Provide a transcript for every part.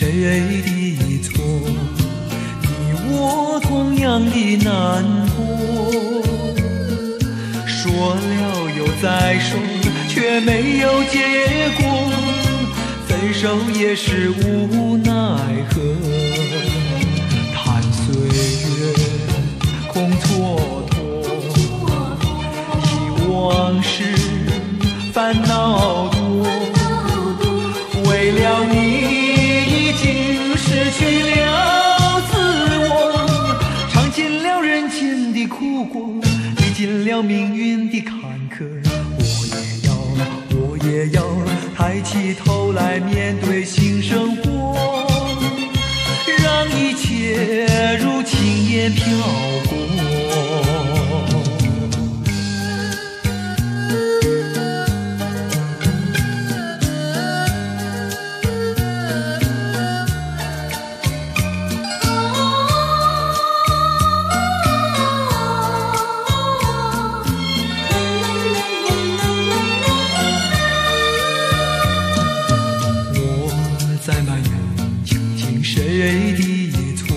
谁的错？你我同样的难过，说了又再说，却没有结果。分手也是无奈何，叹岁月空蹉跎，忆往事烦恼多。间的苦过，历尽了命运的坎坷。我也要，我也要抬起头来面对新生活，让一切如轻烟飘谁的错，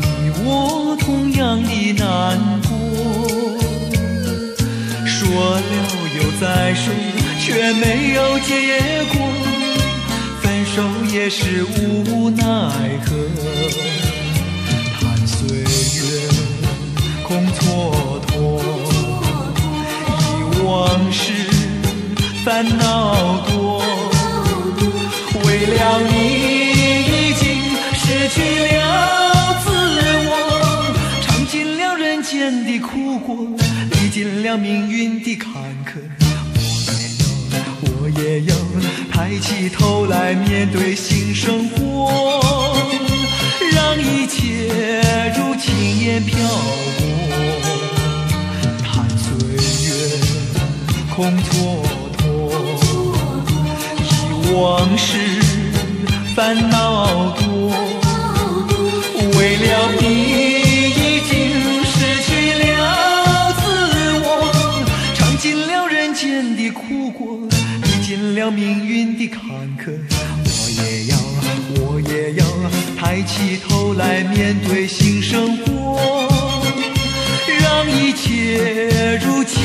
你我同样的难过。说了又再说，却没有结果，分手也是无奈何。叹岁月空蹉跎，忆往事烦恼多。的苦果，历尽了命运的坎坷。我也要，我也要抬起头来面对新生活，让一切如轻烟飘过。叹岁月空蹉跎。忆往事烦恼多，了人间的苦果，历尽了命运的坎坷。我也要，我也要抬起头来面对新生活，让一切如期。